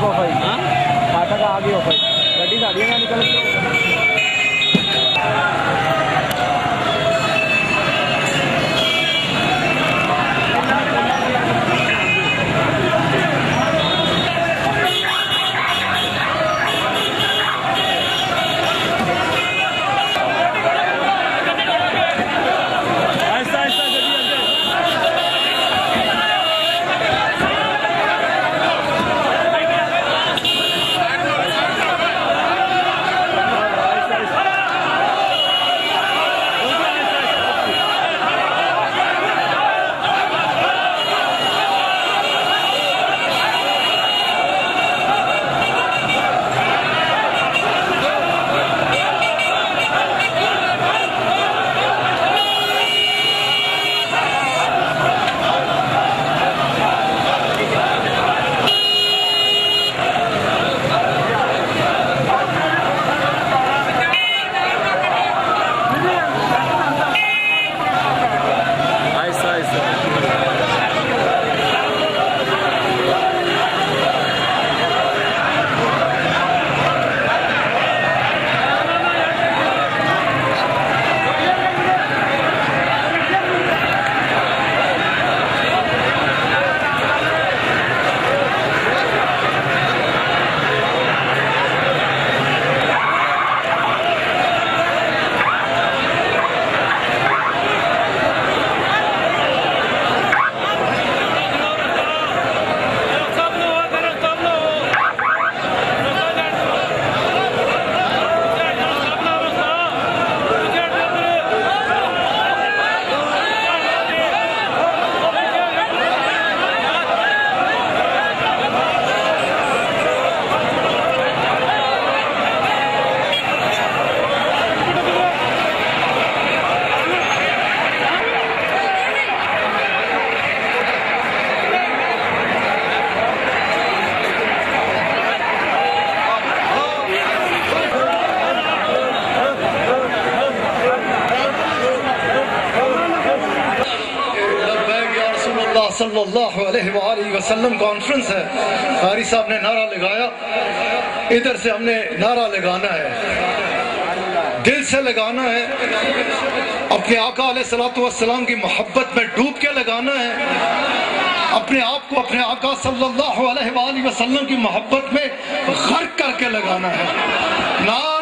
آگے ہو بھائی فاٹک آگے ہو بھائی گڈی گاڑیاں نہ نکل صلی اللہ علیہ وآلہ وسلم کانفرنس ہے۔ قاری صاحب نے نعرہ لگایا۔ ادھر سے ہم نے نعرہ لگانا ہے۔ دل سے لگانا ہے۔ اپنے آقا علیہ السلام کی محبت میں ڈوب کے لگانا ہے۔ اپنے آپ کو اپنے آقا صلی اللہ علیہ وآلہ وسلم کی محبت میں غرق کر کے لگانا ہے۔ نعرہ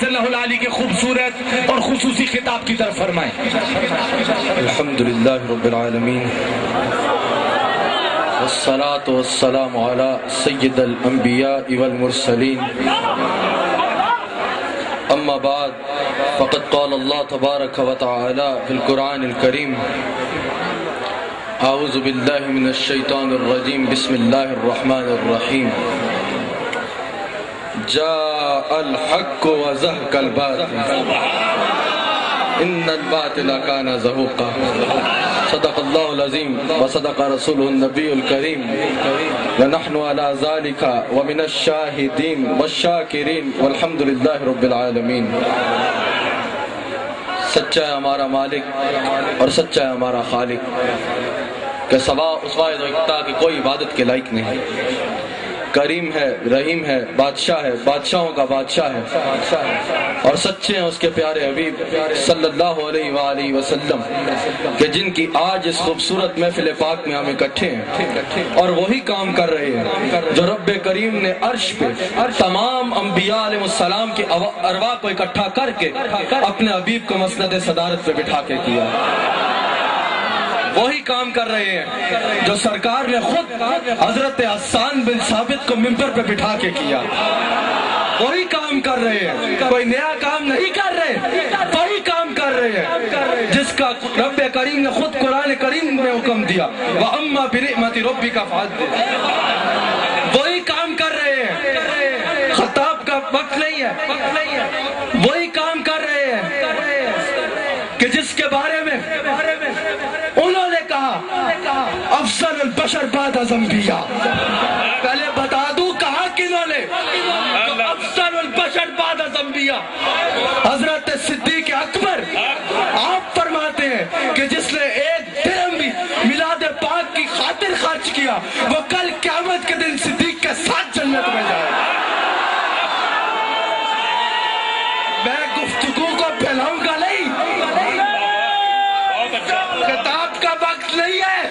شان اللہ العالی کے خوبصورت اور خصوصی خطاب کی طرف فرمائیں الحمد لله رب العالمين والصلاة والسلام على سيد الأنبياء والمرسلين أما بعد، فقد قال الله تبارك وتعالى في القرآن الكريم أعوذ بالله من الشيطان الرجيم بسم الله الرحمن الرحيم جاء الحق وزهق الباطل. إن الباطل كان زهوقا. صدق الله العظيم وصدق رسوله النبي الكريم. ونحن على ذلك ومن الشاهدين والشاكرين والحمد لله رب العالمين. سچا ہے ہمارا مالک اور سچا ہے ہمارا خالق. کہ سوا اس واحد و اکتا کی کوئی عبادت کے لائق نہیں. کریم ہے، رحیم ہے، بادشاہ ہے، بادشاہوں کا بادشاہ ہے۔ اور سچے ہیں اس کے پیارے حبیب صلی اللہ علیہ وآلہ وسلم کہ جن کی آج اس خوبصورت محفل پاک میں ہم اکٹھے ہیں۔ اور وہی کام کر رہے ہیں جو رب کریم نے عرش پہ تمام انبیاء علیہ السلام کے ارواح کو اکٹھا کر کے اپنے حبیب کو مسند صدارت پہ بٹھا کے کیا۔ وہی کام کر رہے ہیں جو سرکار نے خود حضرت حسان بن ثابت کو ممبر پہ بٹھا کے کیا۔ وہی کام کر رہے ہیں۔ کوئی نیا کام نہیں کر رہے۔ وہی کام کر رہے ہیں۔ جس کا رب کریم نے خود قرآن کریم میں حکم دیا۔ وَأَمَّا بِنِعْمَةِ رَبِّكَ فَعَدِّ وہی کام کر رہے ہیں۔ خطاب کا وقت نہیں ہے۔ وہی کام کر رہے ہیں۔ کہ جس کے بارے میں انہوں نے کہا البشر بعد از انبیاء. پہلے بتا دوں کہا کنہوں نے افسر البشر بعد از انبیاء. حضرت صدیق اکبر. آپ فرماتے ہیں کہ جس نے ایک درم بھی میلاد پاک کی خاطر خرچ کیا وہ کل قیامت کے دن صدیق کے ساتھ جنت میں جائے میں گفتگو کو پھیلاؤں گا نہیں کتاب کا وقت نہیں ہے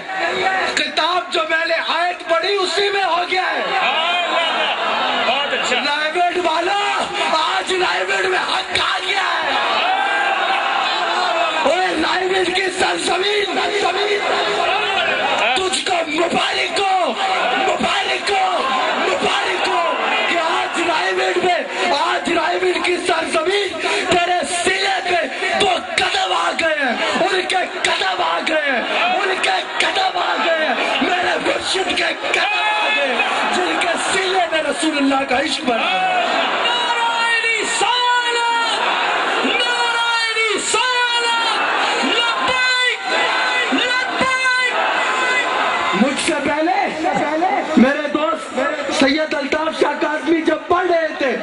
کتاب جو میں نے آیت پڑھی اسی میں ہو گیا ہے۔ بہت اچھا۔ والا آج لائبریٹ میں حق آ گیا ہے۔ اوے لائبریٹ کی سرزمین تجھ کو مبارک ہو مبارک ہو مبارک ہو کہ آج لائبریٹ میں آج لائبریٹ کی سرزمین تیرے سینے پہ دو قدم آ گئے ہیں ان کے قدم آ گئے ہیں ان کے قدم آ گئے ہیں میرے مرشد کے ہیں جن کے سینے میں رسول اللہ کا عشق بنا۔ مجھ سے پہلے میرے دوست سید الطاف شاہ کاظمی جب پڑھ رہے تھے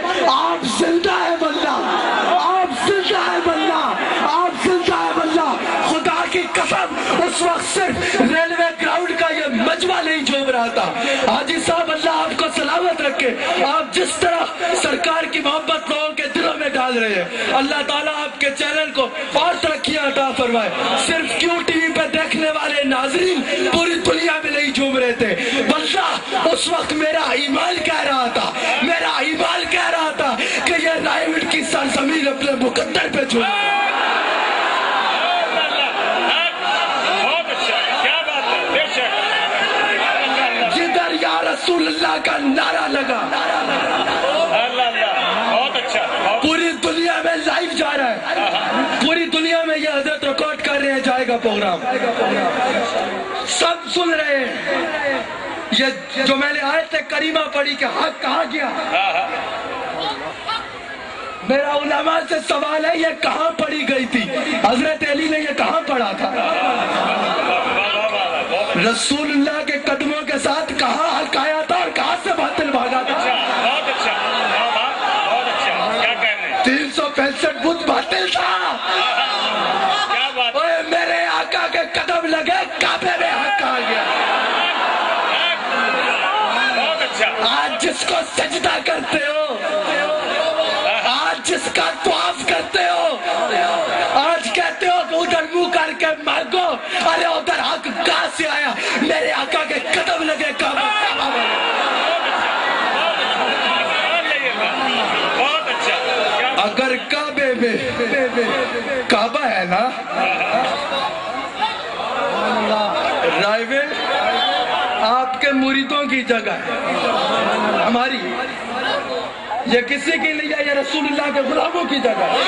کا نہیں جھوم رہا تھا۔ حاجی صاحب، اللہ آپ کو سلامت رکھے۔ آپ جس طرح سرکار کی محبت لوگوں کے دلوں میں ڈال رہے ہیں، اللہ تعالیٰ آپ کے چینل کو اور ترقیاں عطا فرمائے۔ صرف کیوں ٹی وی پہ دیکھنے والے ناظرین پوری دنیا میں نہیں جھوم رہے تھے؟ بلّہ اس وقت میرا ایمان کہہ رہا تھا، میرا ایمان کہہ رہا تھا کہ یہ رائیوٹ کی سرزمین اپنے مقدر پہ جھوم بہت اچھا کیا بات ہے بے شک جدھر یا رسول اللہ کا نعرہ لگا۔ بہت اچھا۔ پوری دنیا میں لائیو جا رہا ہے۔ پوری دنیا میں یہ حضرت ریکارڈ کر رہے ہیں جائے گا پروگرام سب سن رہے ہیں۔ یہ جو میں نے آیت کریمہ پڑھی کہ حق کہاں گیا؟ میرا علماء سے سوال ہے یہ کہاں پڑھی گئی تھی؟ حضرت علی نے یہ کہاں پڑھا تھا؟ رسول اللہ کے قدموں کے ساتھ کہاں ہلکایا تھا اور کہاں سے باطل بھاگا تھا۔ بہت اچھا بہت اچھا تین سو پینسٹھ بت باطل تھا۔ میرے آقا کے قدم لگے کعبے میں حق آ گیا۔ آج جس کو سجدہ کرتے ہو کہاں سے آیا میرے آقا کے قدم لگے کعبہ اچھا کیا اگر کعبے میں کعبہ ہے نا؟ رائیویل آپ کے مریدوں کی جگہ ہے۔ ہماری یہ کسی کی نہیں ہے یہ رسول اللہ کے غلاموں کی جگہ ہے۔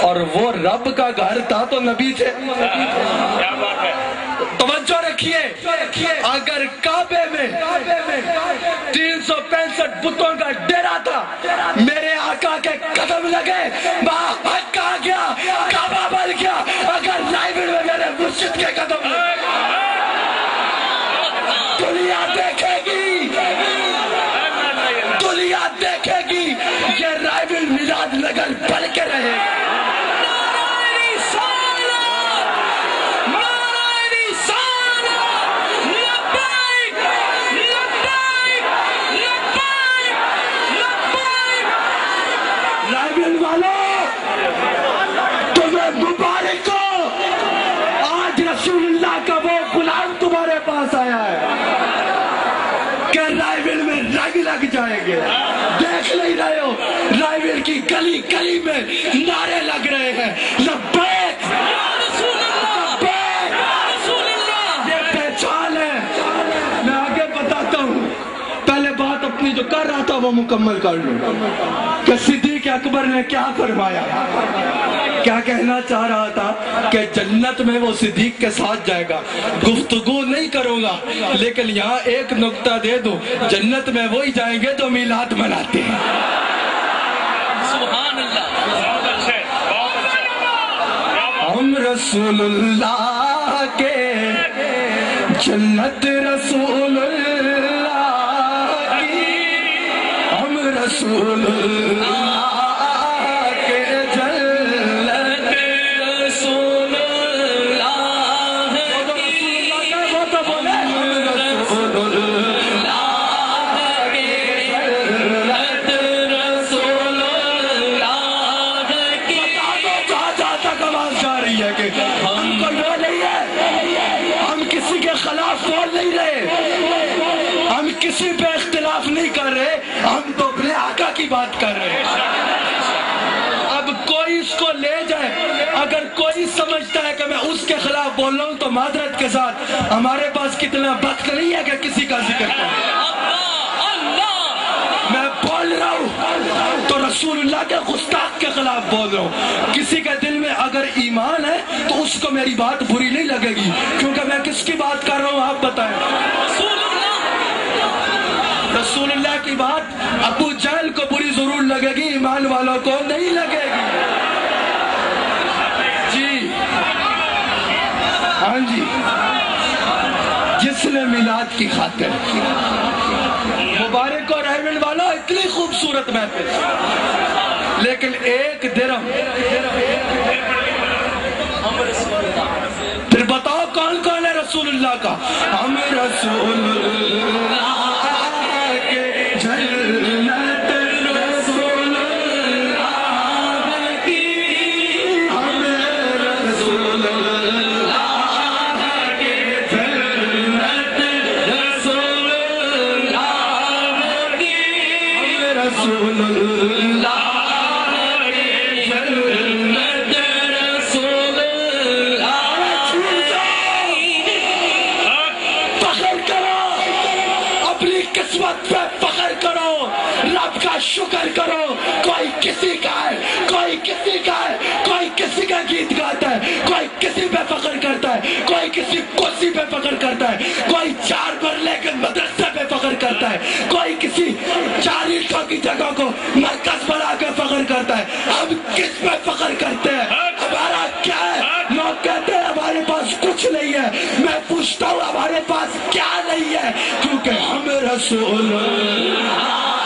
اور وہ رب کا گھر تھا تو نبی تھے۔ کیا بات ہے؟ توجہ رکھیے۔ اگر کعبے میں تین سو پینسٹھ بتوں کا ڈیرا تھا، میرے آقا کے قدم لگے وہاں حق آ گیا، کعبہ بن گیا۔ اگر لائبریری میں میرے مرشد کے قدم لگے دنیا دیکھے گی دنیا دیکھے گی یہ رائبل میلاد نگر بن کے رہے گا رائبل والوں تمہیں مبارک ہو آج رسول اللہ کا وہ غلام تمہارے پاس آیا ہے کہ رائبل میں رنگ لگ جائیں گے دیکھ نہیں رہے ہو رائبل کی گلی میں نعرے لگ رہے ہیں۔ لبیک! لبیک! یہ پہچان ہے۔ میں آگے بتاتا ہوں۔ پہلے بات اپنی جو کر رہا تھا وہ مکمل کر لوں۔ کہ صدیق اکبر نے کیا فرمایا؟ کیا کہنا چاہ رہا تھا کہ جنت میں وہ صدیق کے ساتھ جائے گا؟ گفتگو نہیں کروں گا، لیکن یہاں ایک نقطہ دے دوں۔ جنت میں وہی جائیں گے جو میلاد مناتے ہیں بہت اچھے بہت اچھے کیا بات ہم رسول اللہ کے جنت رسول اللہ کی ہم رسول اللہ سمجھتا ہے کہ میں اس کے خلاف بول رہا ہوں تو معذرت کے ساتھ ہمارے پاس کتنا وقت نہیں ہے کہ کسی کا ذکر کریں میں بول رہا ہوں تو رسول اللہ کے گستاخ کے خلاف بول رہا ہوں۔ کسی کے دل میں اگر ایمان ہے تو اس کو میری بات بری نہیں لگے گی۔ کیونکہ میں کس کی بات کر رہا ہوں آپ بتائیں۔ رسول اللہ کی بات ابو جہل کو بری ضرور لگے گی، ایمان والوں کو نہیں لگے گی جی ہاں جی جس نے میلاد کی خاطر۔ مبارک اور احمد والا اتنی خوبصورت محفل۔ لیکن ایک درم۔ پھر بتاؤ کون کون ہے رسول اللہ کا؟ ہم رسول اللہ۔ کسی کا ہے، کوئی کسی کا ہے، کوئی کسی کا گیت گاتا ہے، کوئی کسی پہ فخر کرتا ہے، کوئی کسی کرسی پہ فخر کرتا ہے، کوئی چار پر لے کے مدرسے پہ فخر کرتا ہے، کوئی کسی چار اینٹوں کی جگہ کو مرکز بنا کے فخر کرتا ہے۔ ہم کس پہ فخر کرتے ہیں؟ ہمارا کیا ہے؟ لوگ کہتے ہیں ہمارے پاس کچھ نہیں ہے۔ میں پوچھتا ہوں ہمارے پاس کیا نہیں ہے؟ کیونکہ ہم رسول اللہ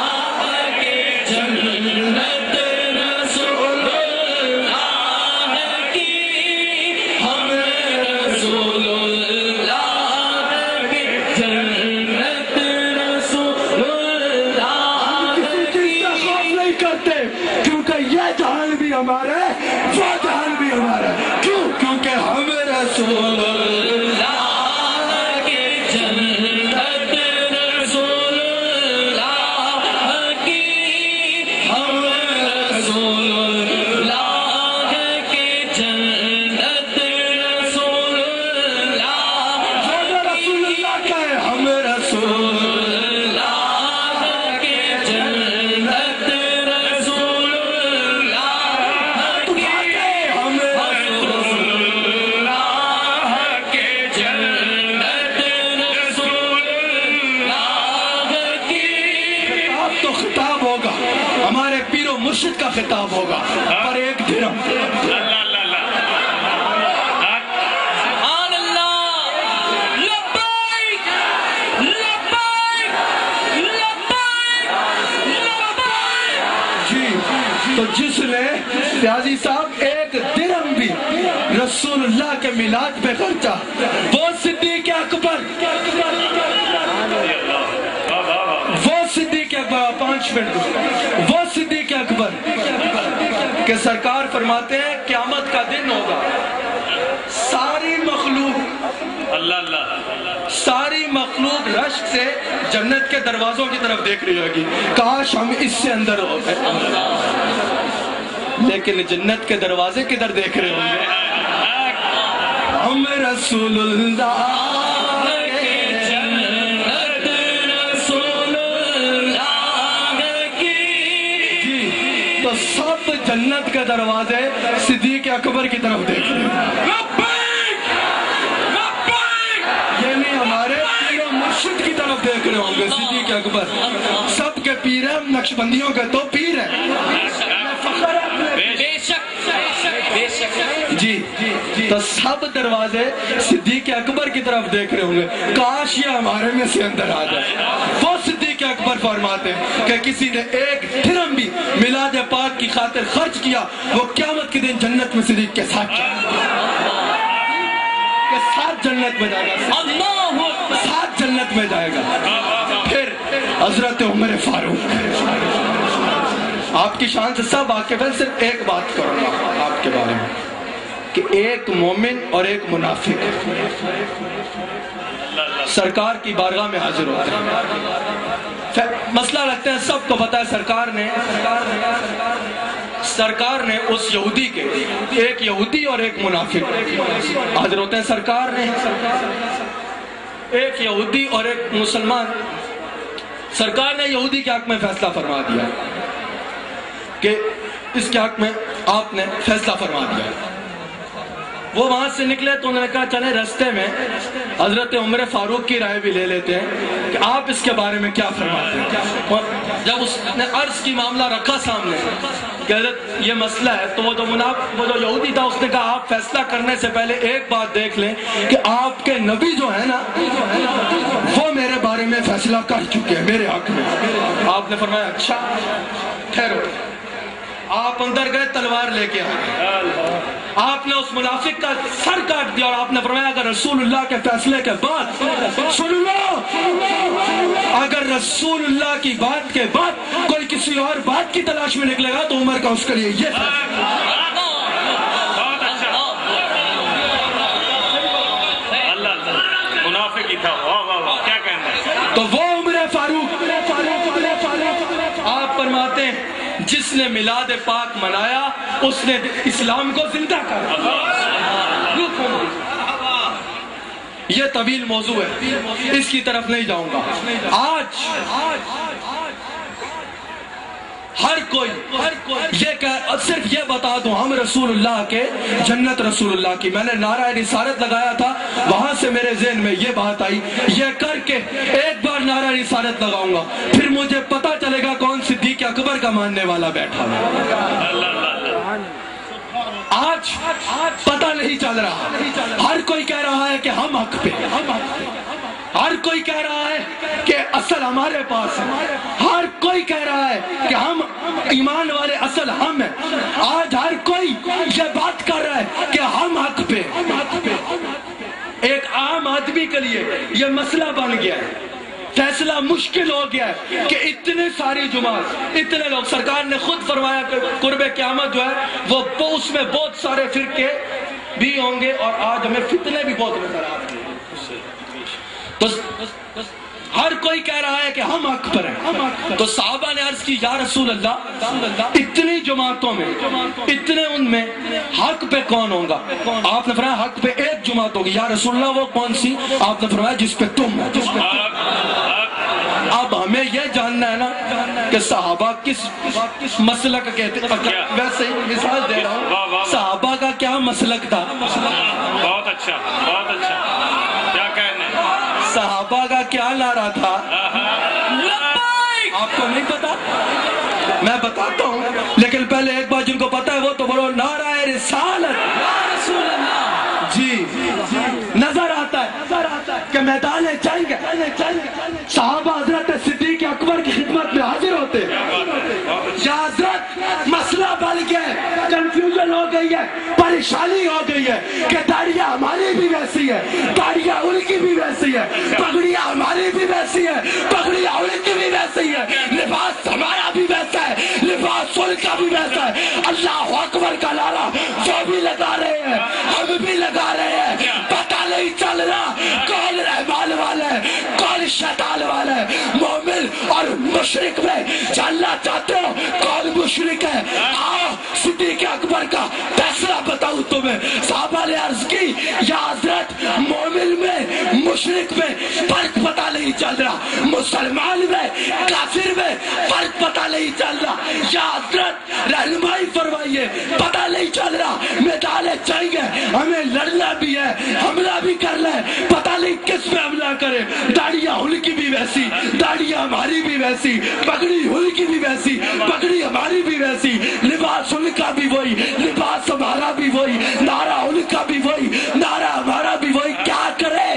خطاب ہوگا، پر ایک درم جی تو جس نے ریاضی صاحب ایک درم بھی رسول اللہ کے میلاد پہ خرچا، وہ صدیق اکبر۔ وہ صدیق اکبر، پانچ منٹ۔ وہ صدیق اکبر کہ سرکار فرماتے ہیں قیامت کا دن ہوگا۔ ساری مخلوق اللہ اللہ۔ ساری مخلوق رشک سے جنت کے دروازوں کی طرف دیکھ رہی ہوگی۔ کاش ہم اس سے اندر ہو گئے۔ لیکن جنت کے دروازے کدھر دیکھ رہے ہوں گے؟ ہم رسول اللہ۔ جنت کے دروازے صدیق اکبر کی طرف دیکھ۔ رہے ہیں یعنی ہمارے پیر مرشد کی طرف دیکھ رہے ہوں گے، صدیق اکبر۔ سب کے پیر ہیں نقش بندیوں کے تو پیر ہیں۔ ہے جی تو سب دروازے صدیق اکبر کی طرف دیکھ رہے ہوں گے۔ کاش یہ ہمارے میں سے اندر آ جائے۔ صدیق اکبر فرماتے ہیں کہ کسی نے ایک درم بھی میلاد پاک کی خاطر خرچ کیا، وہ قیامت کے دن جنت میں صدیق کے ساتھ جائے ساتھ جنت میں جائے گا۔ ساتھ جنت میں جائے گا۔ پھر حضرت عمر فاروق۔ آپ کی شان سے سب واقف ہے صرف ایک بات کروں گا آپ کے بارے میں، کہ ایک مومن اور ایک منافق۔ سرکار کی بارگاہ میں حاضر ہوتے ہیں۔ مسئلہ رکھتے ہیں، سب کو پتا ہے سرکار نے سرکار نے اس یہودی کے، ایک یہودی اور ایک منافق، حاضر ہوتے ہیں سرکار نے، ایک یہودی اور ایک مسلمان۔ سرکار نے یہودی کے حق میں فیصلہ فرما دیا کہ اس کے حق میں آپ نے فیصلہ فرما دیا۔ وہ وہاں سے نکلے تو انہوں نے کہا چلے رستے میں حضرت عمر فاروق کی رائے بھی لے لیتے ہیں کہ آپ اس کے بارے میں کیا فرماتے ہیں؟ جب اس نے عرض کی معاملہ رکھا سامنے کہ حضرت یہ مسئلہ ہے، تو وہ جو مناف، وہ جو یہودی تھا، اس نے کہا آپ فیصلہ کرنے سے پہلے ایک بات دیکھ لیں کہ آپ کے نبی جو ہے نا، وہ میرے بارے میں فیصلہ کر چکے ہیں، میرے حق میں۔ آپ نے فرمایا اچھا ٹھہرو آپ اندر گئے تلوار لے کے آئے۔ آپ نے اس منافق کا سر کاٹ دیا اور آپ نے فرمایا اگر رسول اللہ کے فیصلے کے بعد سن لو اگر رسول اللہ کی بات کے بعد کوئی کسی اور بات کی تلاش میں نکلے گا تو عمر کا اس کے لیے یہ منافق ہی تھا۔ تو وہ جس نے میلاد پاک منایا، اس نے اسلام کو زندہ کر یہ طویل موضوع ہے۔ اس کی طرف نہیں جاؤں گا۔ آج ہر کوئی یہ کہ صرف یہ بتا دوں، ہم رسول اللہ کے، جنت رسول اللہ کی۔ میں نے نعرہ رسالت لگایا تھا، وہاں سے میرے ذہن میں یہ بات آئی، یہ کر کے ایک بار نعرہ رسالت لگاؤں گا، پھر مجھے پتا چلے گا کون صدیق اکبر کا ماننے والا بیٹھا ہے۔ آج پتہ نہیں چل رہا، ہر کوئی کہہ رہا ہے کہ ہم حق پہ۔ ہر کوئی کہہ رہا ہے کہ اصل ہمارے پاس ہے۔ ہر کوئی کہہ رہا ہے کہ ہم ایمان والے اصل ہم ہیں۔ آج ہر کوئی یہ بات کر رہا ہے کہ ہم حق پہ ایک عام آدمی کے لیے یہ مسئلہ بن گیا ہے۔ فیصلہ مشکل ہو گیا ہے کہ اتنے ساری جماعت، اتنے لوگ۔ سرکار نے خود فرمایا کہ قرب قیامت جو ہے، وہ اس میں بہت سارے فرقے بھی ہوں گے اور آج ہمیں فتنے بھی بہت نظر آ رہے ہیں۔ ہر کوئی کہہ رہا ہے کہ ہم حق پر ہیں۔ تو صحابہ نے عرض کی، یا رسول اللہ، اتنی جماعتوں میں، اتنے ان میں حق پہ کون ہوگا آپ نے فرمایا حق پہ ایک جماعت ہوگی۔ یا رسول اللہ، وہ کون سی؟ آپ نے فرمایا جس پہ تم ہو۔ جس پہ اب ہمیں یہ جاننا ہے نا کہ صحابہ کس کس مسلک کہتے اچھا، ویسے مثال دے رہا ہوں۔ صحابہ کا کیا مسلک تھا؟ بہت اچھا بہت اچھا۔ کا کیا نعرہ تھا؟ آپ کو نہیں پتا؟ میں بتاتا ہوں لیکن پہلے ایک بار جن کو پتا ہے وہ تو بڑو نعرہ رسالت۔ جی نظر آتا ہے کہ میدان جنگ صحابہ حضرت پریشانی ہو گئی ہے کہ داڑیاں ہماری بھی ویسی ہے داڑیاں ان کی بھی ویسی ہے پگڑیاں ہماری بھی ویسی ہے پگڑیاں ان کی بھی ویسی ہے لباس ہمارا بھی ویسا ہے، لباس ان کا بھی ویسا ہے۔ اللہ اکبر کا نعرہ جو بھی لگا رہے ہیں، ہم بھی لگا رہے ہیں۔ پتہ نہیں چل رہا کون رہ شیطان والا ہے مومن اور مشرق میں جاننا چاہتے ہو، کون مشرق ہے؟ آؤ صدیق اکبر کا فیصلہ بتاؤں تمہیں۔ صحابہ نے عرض کی، یا حضرت مومن میں مشرق میں فرق پتہ نہیں چل رہا۔ مسلمان میں، کافر میں فرق پتہ نہیں چل رہا۔ یا حضرت رہنمائی فرمائیے، پتہ نہیں چل رہا۔ میدان جنگ ہے ہمیں لڑنا بھی ہے، حملہ بھی کرنا ہے۔ پتہ نہیں کس پہ حملہ کرے۔ داڑیاں ان کی بھی ویسی، داڑیاں ہماری بھی ویسی، پگڑی ان کی بھی ویسی، پگڑی ہماری بھی ویسی۔ لباس ان کا بھی وہی، لباس ہمارا بھی وہی، نعرہ ان کا بھی وہی نعرہ ہمارا بھی وہی کیا کرے؟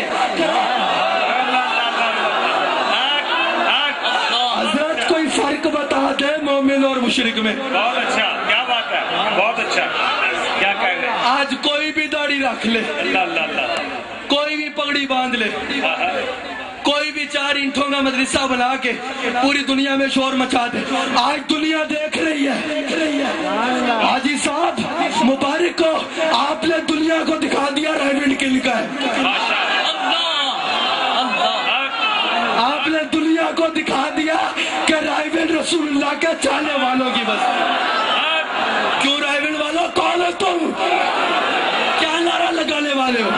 حضرت کوئی فرق بتا دے مومن اور مشرق میں؟ بہت اچھا کیا بات ہے؟ بہت اچھا۔ کیا کہنے آج کوئی بھی داڑھی رکھ لے۔ اللہ اللہ اللہ۔ کوئی بھی پگڑی باندھ لے۔ کوئی چار اینٹوں کا مدرسہ بنا کے پوری دنیا میں شور مچا دے۔ آج دنیا دیکھ رہی ہے۔ حاجی صاحب، مبارک کو آپ نے دنیا کو دکھا دیا ریمنڈ کل کا۔ ہے آپ نے دنیا کو دکھا دیا کہ رائبن رسول اللہ کے چاہنے والوں کی بس۔ کیوں رائبن والوں؟ کون ہو تم؟ کیا نعرہ لگانے والے ہو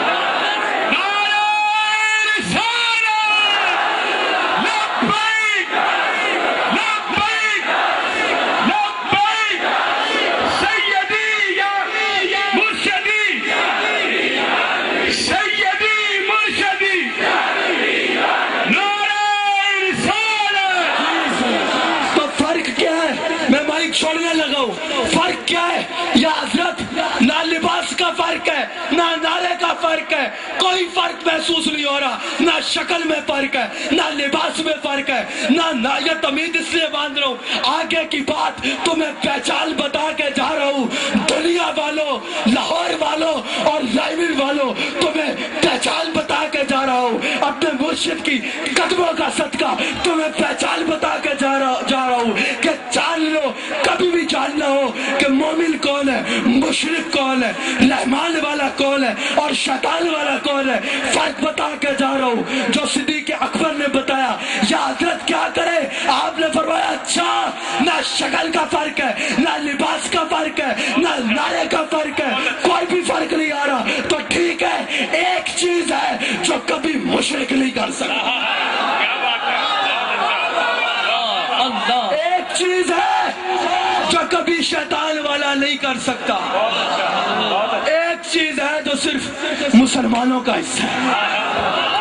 تو فرق کیا ہے میں مائک چھوڑنے لگا ہوں فرق کیا ہے یا حضرت نہ لباس کا فرق ہے نہ نعرے فرق ہے۔ کوئی فرق محسوس نہیں ہو رہا۔ نہ شکل میں فرق ہے، نہ لباس میں فرق ہے، نہ نہ یہ تمید اس لیے باندھ رہا ہوں۔ آگے کی بات تمہیں پہچان بتا کے جا رہا ہوں۔ دنیا والوں لاہور والوں اور لائبر والوں تمہیں پہچان بتا کے جا رہا ہوں۔ اپنے مرشد کی قدموں کا صدقہ تمہیں پہچان بتا کے جا رہا جا رہا ہوں کہ جان لو، کبھی بھی جاننا ہو کہ مومن کون ہے، مشرق کون ہے رحمان والا کون ہے اور شاہ شیطان والا کون ہے؟ فرق بتا کے جا رہا ہوں۔ جو صدیق اکبر نے بتایا، یا حضرت کیا کرے؟ آپ نے فرمایا اچھا نہ شکل کا فرق ہے، نہ لباس کا فرق ہے، نہ نعرے کا فرق ہے، کوئی بھی فرق نہیں آ رہا۔ تو ٹھیک ہے، ایک چیز ہے جو کبھی مشرق نہیں کر سکتا۔ ایک چیز ہے جو کبھی شیطان والا نہیں کر سکتا۔ ایک چیز ہے جو صرف مسلمانوں کا حصہ ہے۔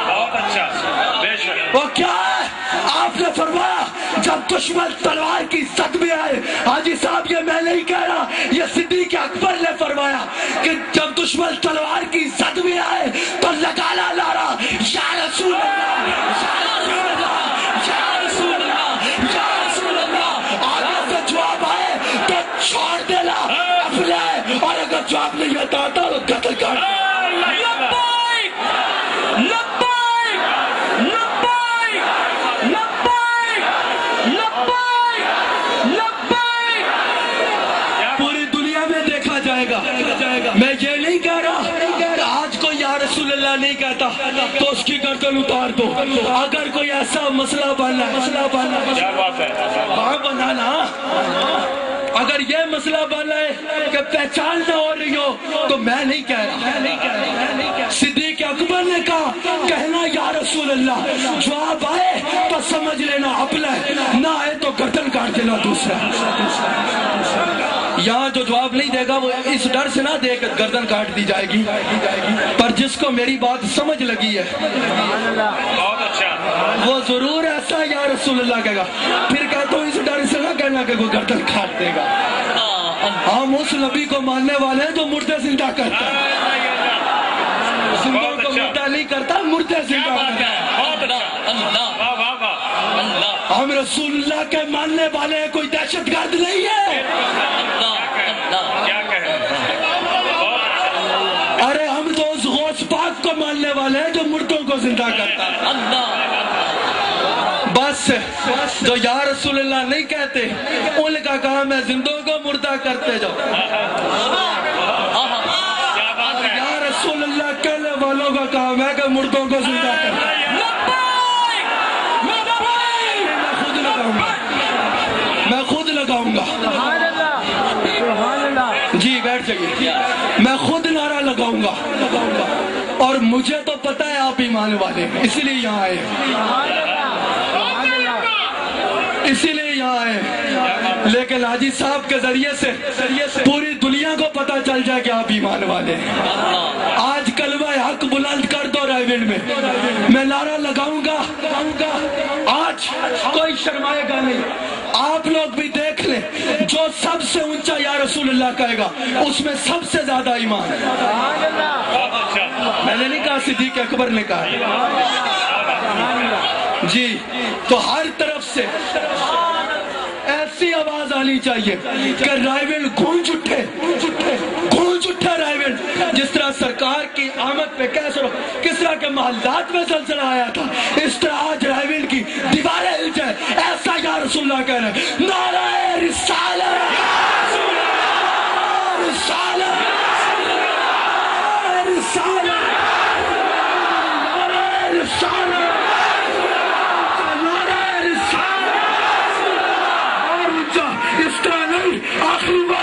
بہت اچھا۔ بے شک۔ وہ کیا ہے؟ آپ نے فرمایا جب دشمن تلوار کی صد میں آئے حاجی صاحب یہ میں نہیں کہہ رہا یہ صدیق اکبر نے فرمایا کہ جب دشمن تلوار کی صد میں آئے تو لگانا لارا یا رسول اللہ۔ پوری دنیا میں دیکھا جائے گا۔ میں یہ نہیں کہہ رہا کہ آج کو یا رسول اللہ نہیں کہتا تو اس کی گردن اتار دو۔ اگر کوئی ایسا مسئلہ بننا مسئلہ بننا ہے؟ وہاں بنانا۔ اگر یہ مسئلہ بن ہے کہ پہچان نہ ہو رہی ہو، تو میں نہیں کہہ رہا۔ صدیق اکبر نے کہا، کہنا یا رسول اللہ، جواب آئے تو سمجھ لینا اپلا ہے، نہ آئے تو گردن کاٹ دینا دوسرا۔ یہاں جو جواب نہیں دے گا، وہ اس ڈر سے نہ دے کہ گردن کاٹ دی جائے گی۔ پر جس کو میری بات سمجھ لگی ہے وہ ضرور ایسا یا رسول اللہ کہے گا پھر کہتا ہوں اس ڈر سے نہ کہنا کہ وہ گردن کاٹ دے گا۔ ہم اس نبی کو ماننے والے ہیں جو مردے زندہ کرتا ہے۔ زندوں کو۔ مردہ نہیں کرتا مردے کیا زندہ بات کرتا ہے۔ ہے؟ بہت واہ واہ واہ۔ ہم رسول اللہ کے ماننے والے ہیں کوئی دہشت گرد نہیں ہے۔ ارے ہم تو اس غوث پاک کو ماننے والے ہیں جو مردوں کو زندہ کرتا ہے۔ بس جو یا رسول اللہ نہیں کہتے ان کا کام ہے زندوں کو مردہ کرتے جاؤ یا رسول اللہ کہنے والوں کا کام ہے کہ مردوں کو زندہ کرتے میں خود لگاؤں گا۔ میں خود لگاؤں گا۔ جی بیٹھ جائیے۔ میں خود نعرہ لگاؤں گا۔ اور مجھے تو پتا ہے آپ ایمان والے اسی لیے یہاں آئے اسی لیے یہاں آئے لیکن حاجی صاحب کے ذریعے سے پوری دنیا کو پتا چل جائے کہ آپ ایمان والے ہیں۔ آج کلمہ حق بلند کر دو رائیونڈ میں۔ میں نعرہ لگاؤں گا۔ آج کوئی شرمائے گا نہیں۔ آپ لوگ بھی دیکھ لیں۔ جو سب سے اونچا یا رسول اللہ کہے گا، اس میں سب سے زیادہ ایمان میں نے نہیں کہا صدیق اکبر نے کہا جی تو ہر طرف سے ایسی آواز آنی چاہیے کہ رائیول گونج اٹھے گونج اٹھے رائیول جس طرح سرکار کی آمد پہ کیسے رو کس طرح کے محلات میں زلزلہ آیا تھا، اس طرح آج رائیول کی دیواریں ہل جائے ایسا یا رسول اللہ کہہ رہے ہیں، نعرہ رسالت رسالت رسالت نعرہ رسالت نعرہ رسالت اور اونچا اس طرح نہیں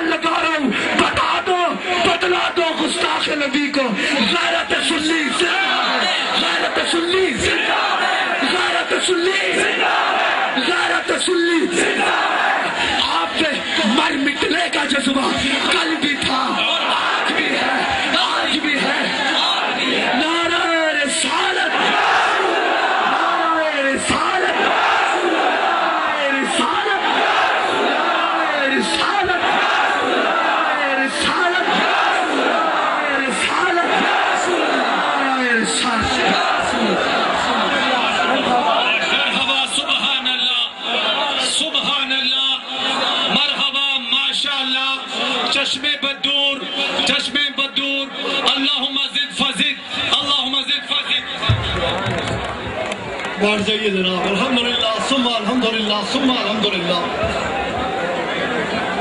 اور جائیے جناب الحمدللہ ثم الحمدللہ ثم الحمدللہ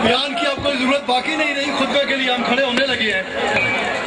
بیان کی آپ کو ضرورت باقی نہیں رہی خطبے کے لیے ہم کھڑے ہونے لگے ہیں